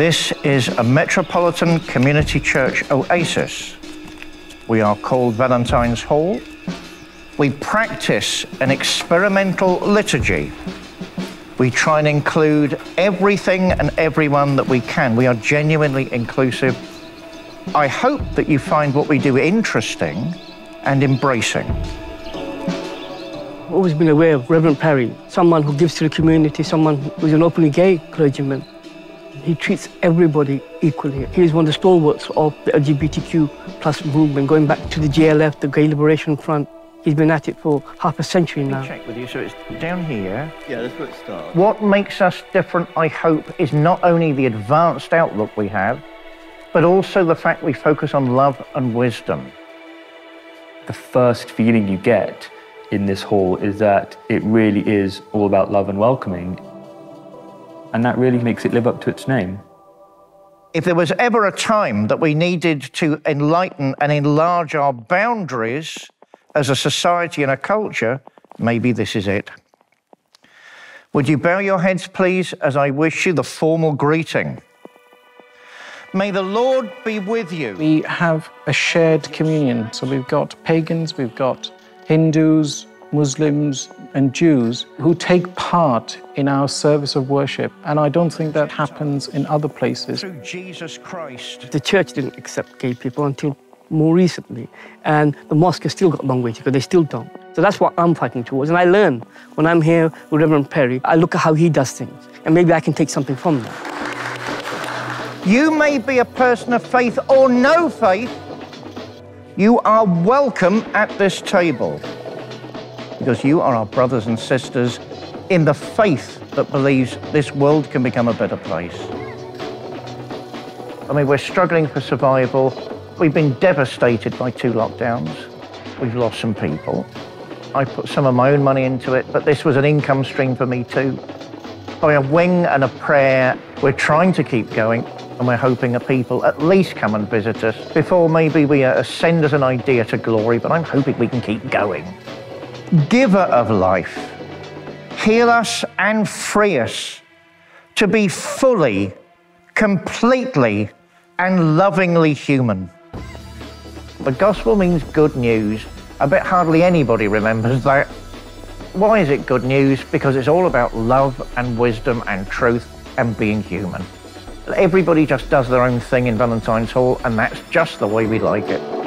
This is a Metropolitan Community Church oasis. We are called Valentine's Hall. We practice an experimental liturgy. We try and include everything and everyone that we can. We are genuinely inclusive. I hope that you find what we do interesting and embracing. I've always been aware of Reverend Parry, someone who gives to the community, someone who's an openly gay clergyman. He treats everybody equally. He is one of the stalwarts of the LGBTQ plus movement, going back to the GLF, the Gay Liberation Front. He's been at it for half a century now. Check with you. So it's down here. Yeah, that's where it starts. What makes us different, I hope, is not only the advanced outlook we have, but also the fact we focus on love and wisdom. The first feeling you get in this hall is that it really is all about love and welcoming. And that really makes it live up to its name. If there was ever a time that we needed to enlighten and enlarge our boundaries as a society and a culture, maybe this is it. Would you bow your heads, please, as I wish you the formal greeting? May the Lord be with you. We have a shared communion. So we've got pagans, we've got Hindus, Muslims, and Jews who take part in our service of worship. And I don't think that happens in other places. Through Jesus Christ. The church didn't accept gay people until more recently. And the mosque has still got a long way to go. They still don't. So that's what I'm fighting towards. And I learn when I'm here with Reverend Parry, I look at how he does things. And maybe I can take something from that. You may be a person of faith or no faith. You are welcome at this table because you are our brothers and sisters in the faith that believes this world can become a better place. I mean, we're struggling for survival. We've been devastated by two lockdowns. We've lost some people. I put some of my own money into it, but this was an income stream for me too. By a wing and a prayer, we're trying to keep going and we're hoping that people at least come and visit us before maybe we ascend as an idea to glory, but I'm hoping we can keep going. Giver of life, heal us and free us to be fully, completely, and lovingly human. The gospel means good news. I bet hardly anybody remembers that. Why is it good news? Because it's all about love and wisdom and truth and being human. Everybody just does their own thing in Valentine's Hall, and that's just the way we like it.